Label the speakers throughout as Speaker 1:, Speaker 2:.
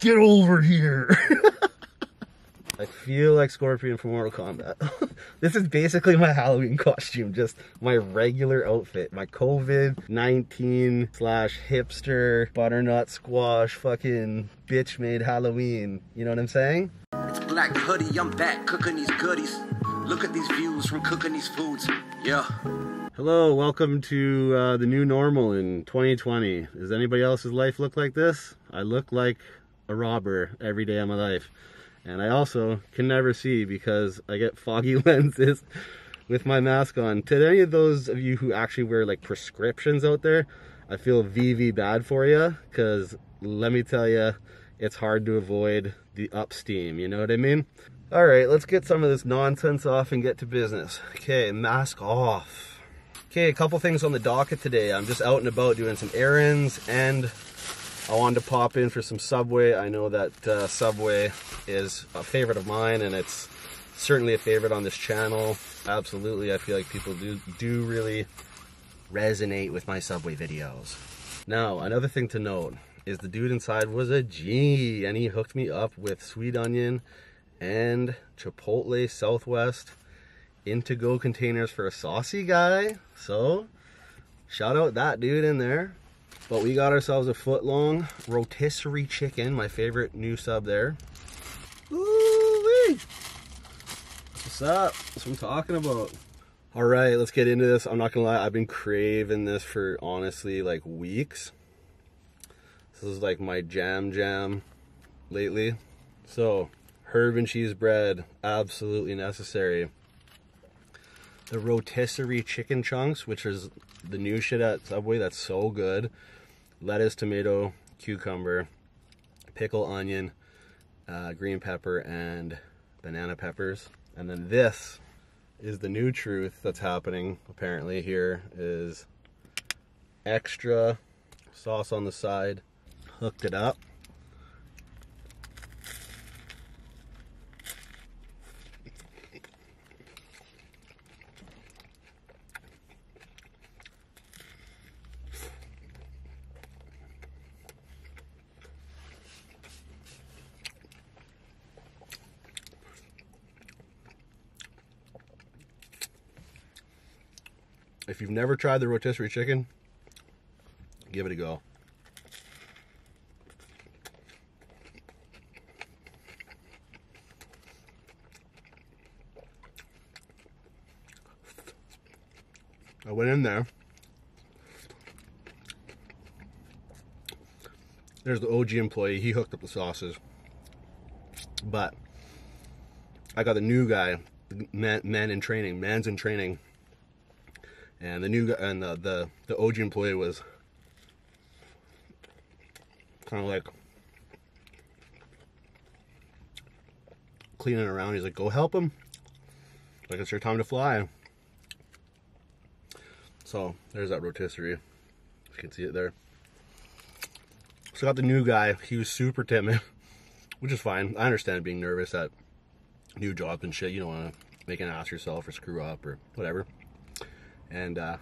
Speaker 1: Get over here. I feel like Scorpion from Mortal Kombat. this is basically my Halloween costume, just my regular outfit. My COVID-19 slash hipster butternut squash fucking bitch made Halloween. You know what I'm saying?
Speaker 2: It's Black Hoody, I'm back cooking these goodies. Look at these views from cooking these foods. Yeah.
Speaker 1: Hello, welcome to uh, the new normal in 2020. Does anybody else's life look like this? I look like a robber every day of my life. And I also can never see because I get foggy lenses with my mask on. To any of those of you who actually wear like prescriptions out there, I feel VV bad for you because let me tell you, it's hard to avoid the up steam, you know what I mean? All right, let's get some of this nonsense off and get to business. Okay, mask off. Okay, a couple things on the docket today. I'm just out and about doing some errands and I wanted to pop in for some Subway. I know that uh, Subway is a favorite of mine and it's certainly a favorite on this channel. Absolutely, I feel like people do, do really resonate with my Subway videos. Now, another thing to note is the dude inside was a G and he hooked me up with sweet onion and Chipotle Southwest in-to-go containers for a saucy guy. So, shout out that dude in there. But we got ourselves a foot long rotisserie chicken, my favorite new sub there. Ooh-wee. What's up? That's what I'm talking about. All right, let's get into this. I'm not gonna lie, I've been craving this for honestly like weeks. This is like my jam jam lately. So, herb and cheese bread, absolutely necessary. The rotisserie chicken chunks, which is the new shit at Subway that's so good lettuce, tomato, cucumber, pickle, onion, uh, green pepper, and banana peppers. And then this is the new truth that's happening apparently here is extra sauce on the side, hooked it up. You've never tried the rotisserie chicken, give it a go. I went in there. There's the OG employee. He hooked up the sauces. But I got the new guy, man, man in training, man's in training and the new and the the, the OG employee was kind of like cleaning around. He's like, "Go help him." Like it's your time to fly. So there's that rotisserie. You can see it there. So I got the new guy. He was super timid, which is fine. I understand being nervous at new jobs and shit. You don't want to make an ass of yourself or screw up or whatever and uh,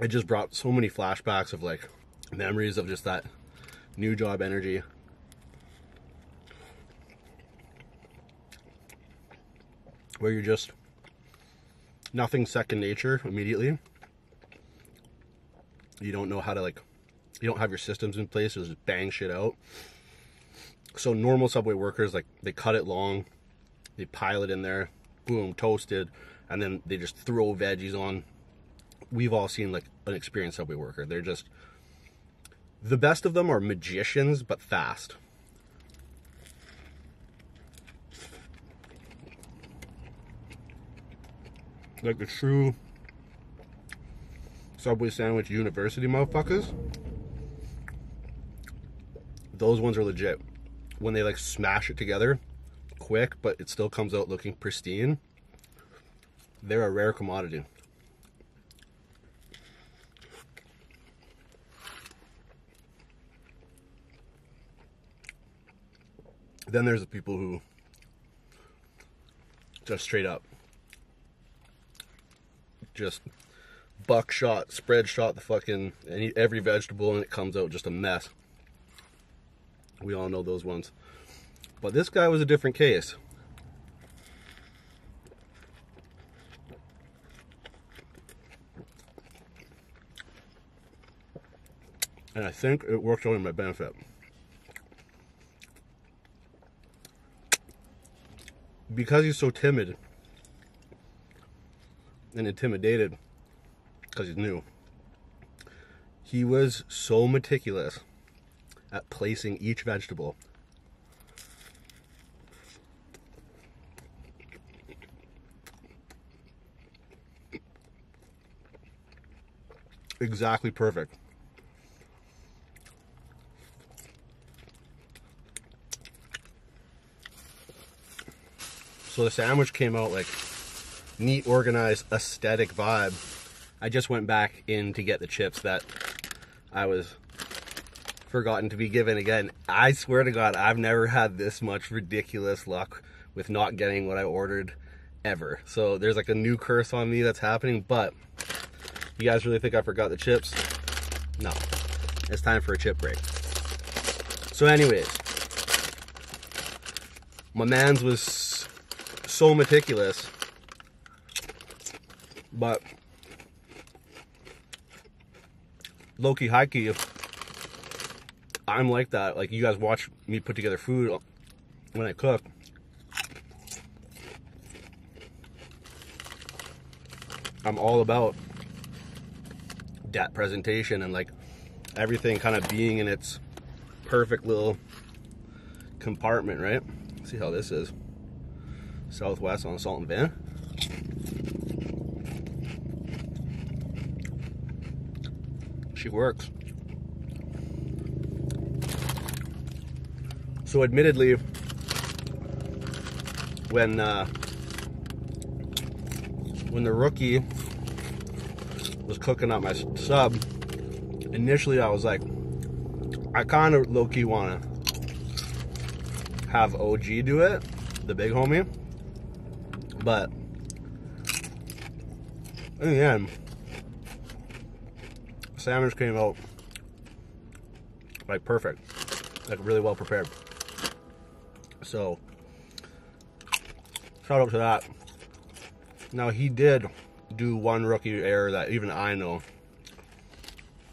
Speaker 1: it just brought so many flashbacks of like memories of just that new job energy. Where you're just nothing second nature immediately. You don't know how to like you don't have your systems in place, so just bang shit out. So normal Subway workers, like they cut it long, they pile it in there, boom, toasted, and then they just throw veggies on. We've all seen like an experienced Subway worker. They're just the best of them are magicians, but fast. Like the true Subway sandwich university motherfuckers those ones are legit. When they like smash it together quick, but it still comes out looking pristine, they're a rare commodity. Then there's the people who Just straight up. Just buckshot, spread shot the fucking any every vegetable and it comes out just a mess. We all know those ones. But this guy was a different case. And I think it worked out in my benefit. Because he's so timid and intimidated, because he's new, he was so meticulous at placing each vegetable. Exactly perfect. So the sandwich came out like neat, organized, aesthetic vibe. I just went back in to get the chips that I was forgotten to be given again. I swear to God, I've never had this much ridiculous luck with not getting what I ordered ever. So there's like a new curse on me that's happening, but you guys really think I forgot the chips? No. It's time for a chip break. So anyways, my man's was so meticulous, but low-key, high-key, I'm like that. Like you guys watch me put together food when I cook. I'm all about that presentation and like everything kind of being in its perfect little compartment, right? See how this is. Southwest on Salt and Van. She works. So admittedly, when uh, when the rookie was cooking up my sub, initially I was like, I kind of low key want to have OG do it, the big homie, but in the end, sandwich came out like perfect, like really well prepared. So, shout out to that. Now he did do one rookie error that even I know,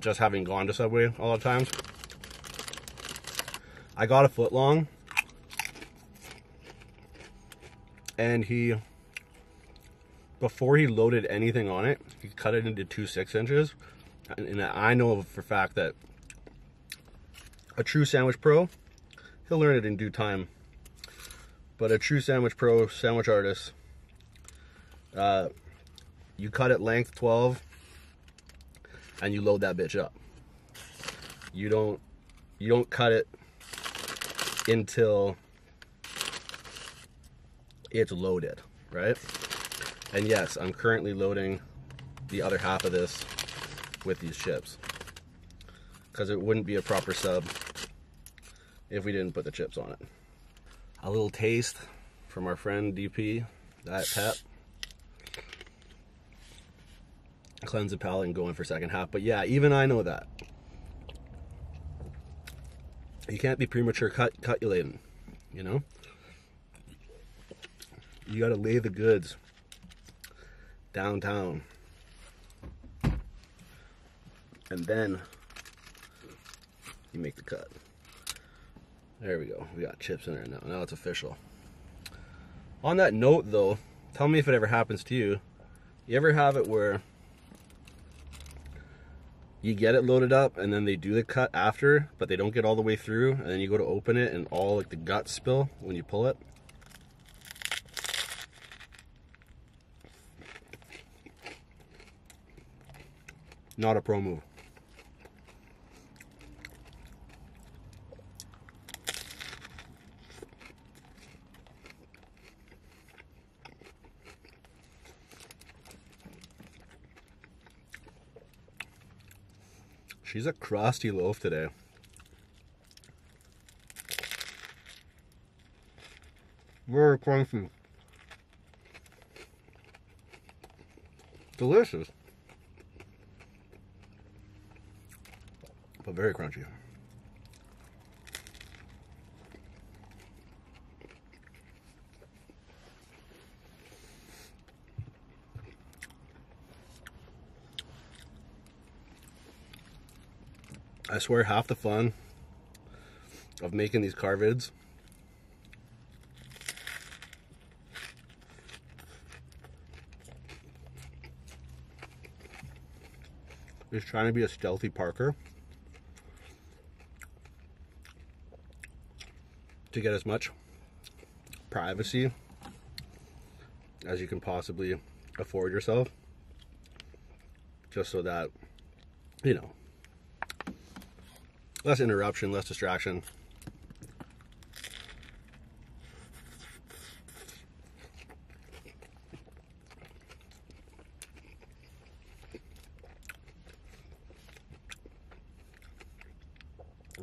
Speaker 1: just having gone to Subway a lot of times. I got a foot long, and he, before he loaded anything on it, he cut it into two six inches, and I know for fact that a true sandwich pro, he'll learn it in due time. But a true sandwich pro, sandwich artist, uh, you cut it length 12 and you load that bitch up. You don't you don't cut it until it's loaded, right? And yes, I'm currently loading the other half of this with these chips. Because it wouldn't be a proper sub if we didn't put the chips on it. A little taste from our friend DP, Diet Pep. cleanse the palate and go in for second half. But yeah, even I know that. You can't be premature cut cutulating, you know? You gotta lay the goods downtown. And then you make the cut. There we go. We got chips in there now. Now it's official. On that note though, tell me if it ever happens to you. You ever have it where you get it loaded up and then they do the cut after but they don't get all the way through and then you go to open it and all like the guts spill when you pull it not a pro move She's a crusty loaf today. Very crunchy. Delicious. But very crunchy. I swear half the fun of making these car vids is trying to be a stealthy Parker to get as much privacy as you can possibly afford yourself just so that you know less interruption less distraction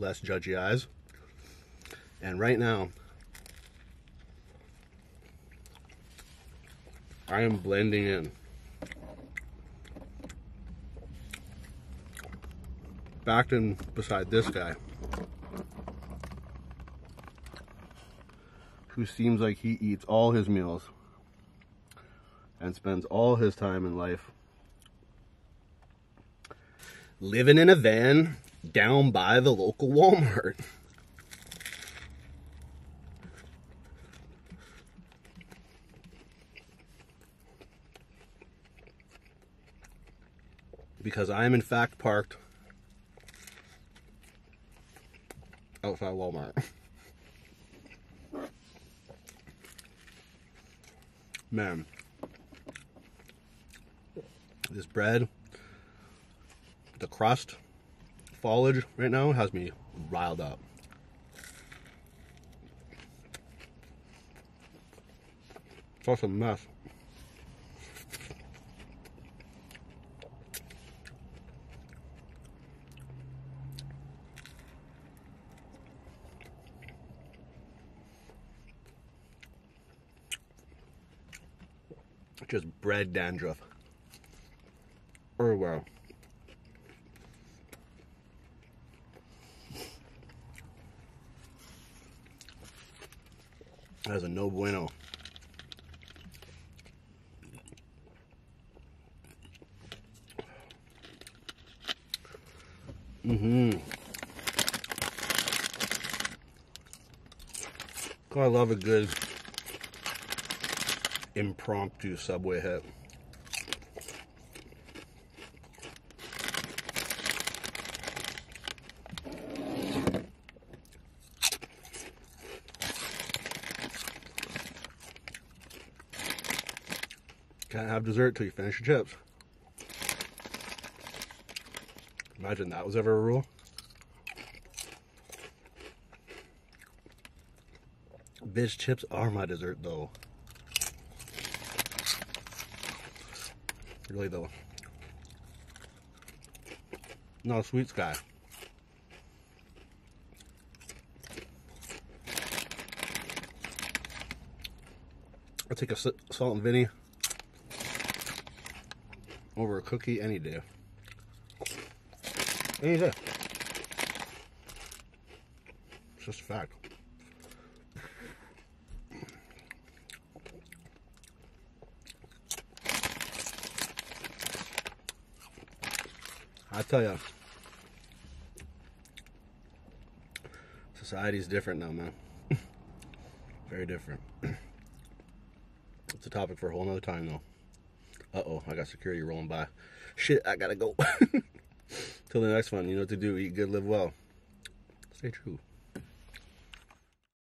Speaker 1: less judgy eyes. And right now, I am blending in. Backed in beside this guy, who seems like he eats all his meals and spends all his time in life living in a van down by the local Walmart. Because I am in fact parked outside Walmart. Man, this bread, the crust, foliage right now has me riled up. It's Such a mess. Bread dandruff. Everywhere. That is a no bueno. Mm-hmm. God, I love a good impromptu Subway hit. Can't have dessert till you finish your chips. Imagine that was ever a rule. Bitch, chips are my dessert though. Really though. No, sweet sky. I'll take a salt and Vinny over a cookie any day. Any day. It's just a fact. I tell you, society's different now, man. Very different. it's a topic for a whole nother time, though. Uh oh, I got security rolling by. Shit, I gotta go. Till the next one, you know what to do. Eat good, live well. Stay true.